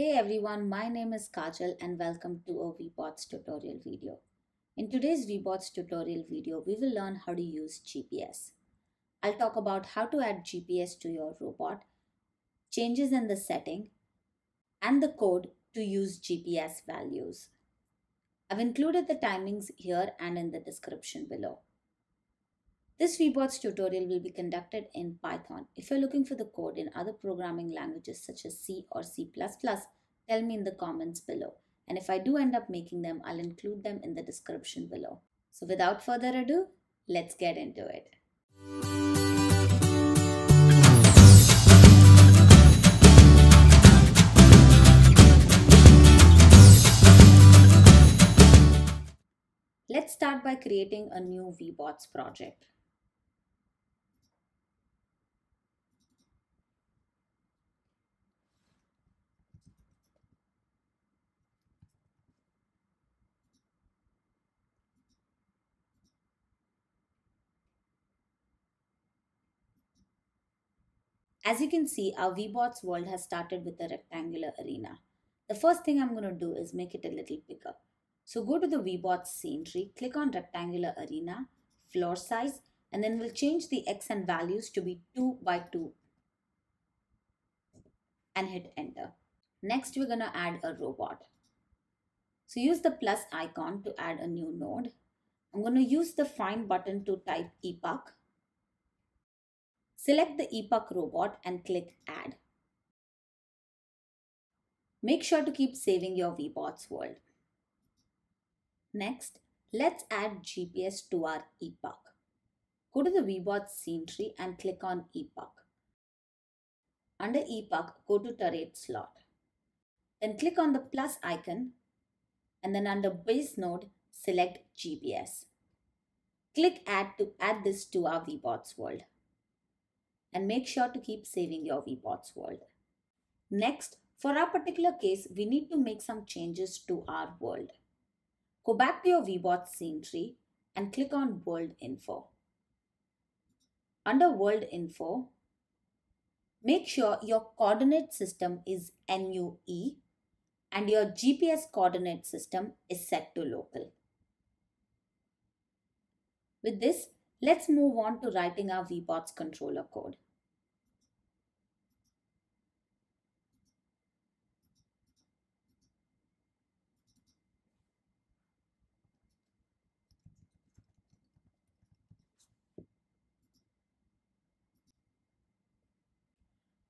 Hey everyone, my name is Kajal and welcome to a Webots tutorial video. In today's Webots tutorial video, we will learn how to use GPS. I'll talk about how to add GPS to your robot, changes in the setting, and the code to use GPS values. I've included the timings here and in the description below. This Webots tutorial will be conducted in Python. If you're looking for the code in other programming languages such as C or C++, tell me in the comments below. And if I do end up making them, I'll include them in the description below. So without further ado, let's get into it. Let's start by creating a new Webots project. As you can see, our Webots world has started with a rectangular arena. The first thing I'm going to do is make it a little bigger. So go to the Webots scene tree, click on rectangular arena, floor size, and then we'll change the X and values to be 2 by 2 and hit enter. Next, we're going to add a robot. So use the plus icon to add a new node. I'm going to use the find button to type e-puck Select the E-puck robot and click Add. Make sure to keep saving your Webots world. Next, let's add GPS to our E-puck. Go to the Webots scene tree and click on E-puck. Under E-puck, go to Turret slot. Then click on the plus icon and then under base node, select GPS. Click Add to add this to our Webots world and make sure to keep saving your Webots world. Next, for our particular case, we need to make some changes to our world. Go back to your Webots scene tree and click on World Info. Under World Info, make sure your coordinate system is NUE and your GPS coordinate system is set to local. With this, Let's move on to writing our Webots controller code.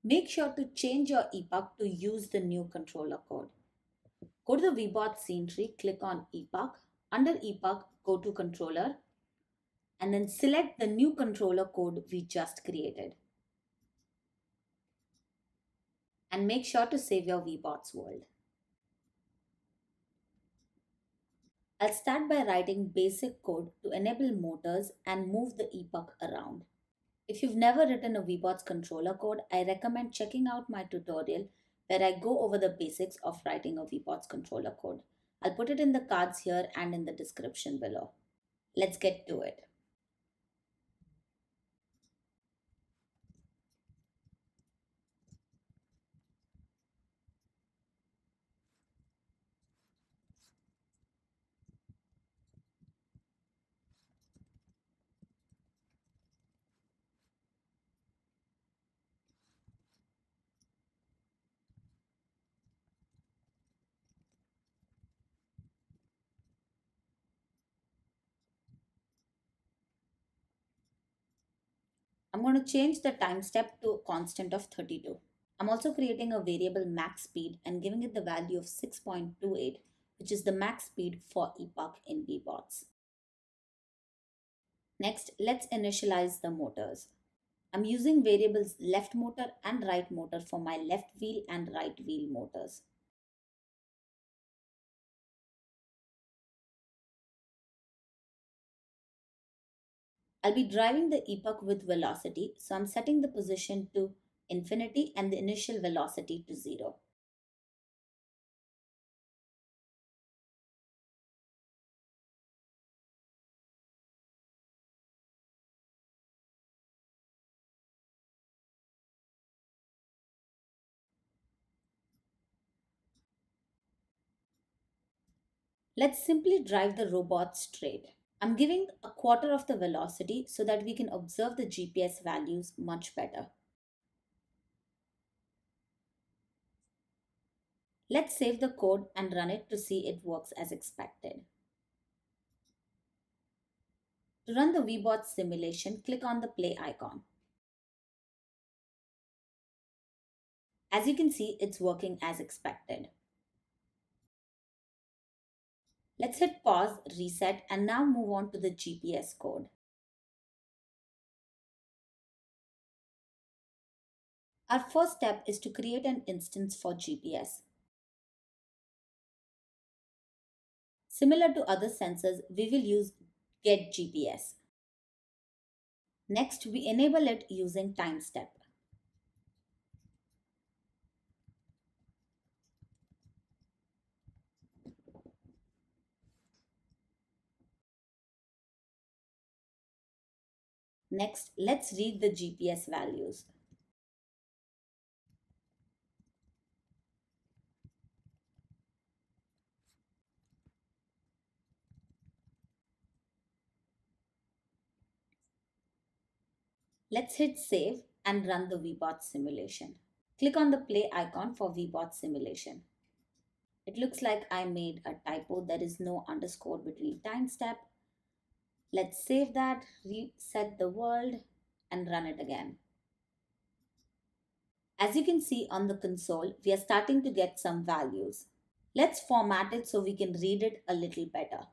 Make sure to change your e-puck to use the new controller code. Go to the Webots scene tree, click on e-puck. Under e-puck, go to controller and then select the new controller code we just created. And make sure to save your Webots world. I'll start by writing basic code to enable motors and move the e-puck around. If you've never written a Webots controller code, I recommend checking out my tutorial where I go over the basics of writing a Webots controller code. I'll put it in the cards here and in the description below. Let's get to it. I'm going to change the time step to a constant of 32. I'm also creating a variable max speed and giving it the value of 6.28, which is the max speed for e-puck in Webots. Next, let's initialize the motors. I'm using variables left motor and right motor for my left wheel and right wheel motors. I'll be driving the e-puck with velocity, so I'm setting the position to infinity and the initial velocity to zero. Let's simply drive the robot straight. I'm giving a quarter of the velocity so that we can observe the GPS values much better. Let's save the code and run it to see it works as expected. To run the Webots simulation, click on the play icon. As you can see, it's working as expected. Let's hit pause, reset, and now move on to the GPS code. Our first step is to create an instance for GPS. Similar to other sensors, we will use Get GPS. Next, we enable it using time step. Next, let's read the GPS values. Let's hit save and run the Webots simulation. Click on the play icon for Webots simulation. It looks like I made a typo. There is no underscore between time step. Let's save that, reset the world and run it again. As you can see on the console, we are starting to get some values. Let's format it so we can read it a little better.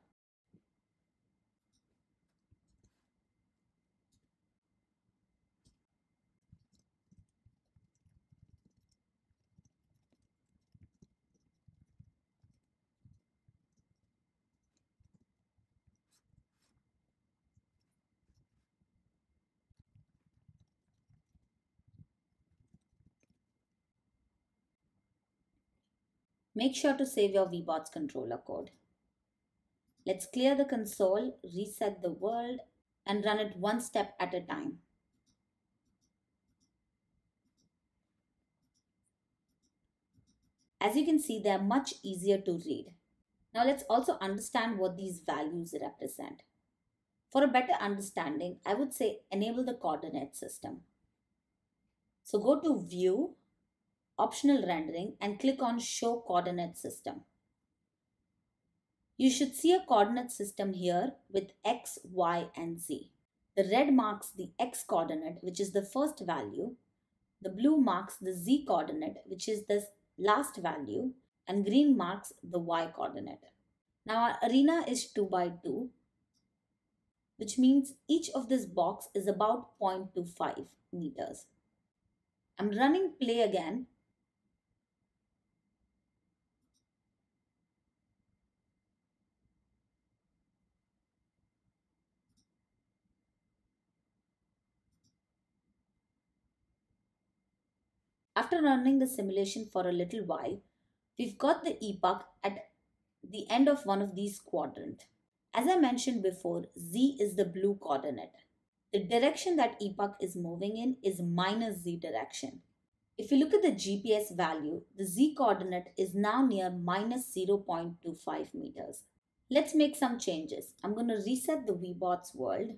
Make sure to save your Webots controller code. Let's clear the console, reset the world, and run it one step at a time. As you can see, they are much easier to read. Now let's also understand what these values represent. For a better understanding, I would say enable the coordinate system. So go to View, optional rendering and click on show coordinate system. You should see a coordinate system here with x, y and z. The red marks the x coordinate which is the first value. The blue marks the z coordinate which is the last value and green marks the y coordinate. Now our arena is 2 by 2 which means each of this box is about 0.25 meters. I'm running play again After running the simulation for a little while, we've got the e-puck at the end of one of these quadrants. As I mentioned before, z is the blue coordinate. The direction that e-puck is moving in is minus z direction. If you look at the GPS value, the z coordinate is now near minus 0.25 meters. Let's make some changes. I'm going to reset the Webots world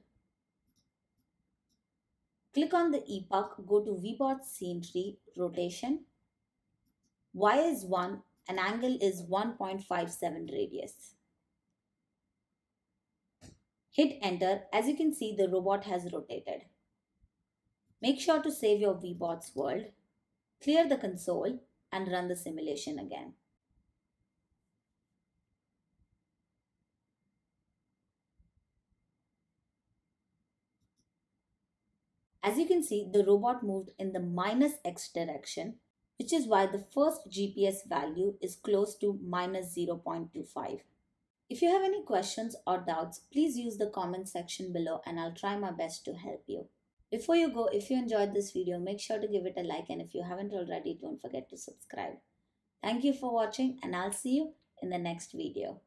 Click on the e-puck, go to Webots scene tree, rotation. Y is 1 and angle is 1.57 radius. Hit enter. As you can see, the robot has rotated. Make sure to save your Webots world, clear the console and run the simulation again. As you can see, the robot moved in the minus x direction, which is why the first GPS value is close to minus 0.25. If you have any questions or doubts, please use the comment section below and I'll try my best to help you. Before you go, if you enjoyed this video, make sure to give it a like and if you haven't already, don't forget to subscribe. Thank you for watching and I'll see you in the next video.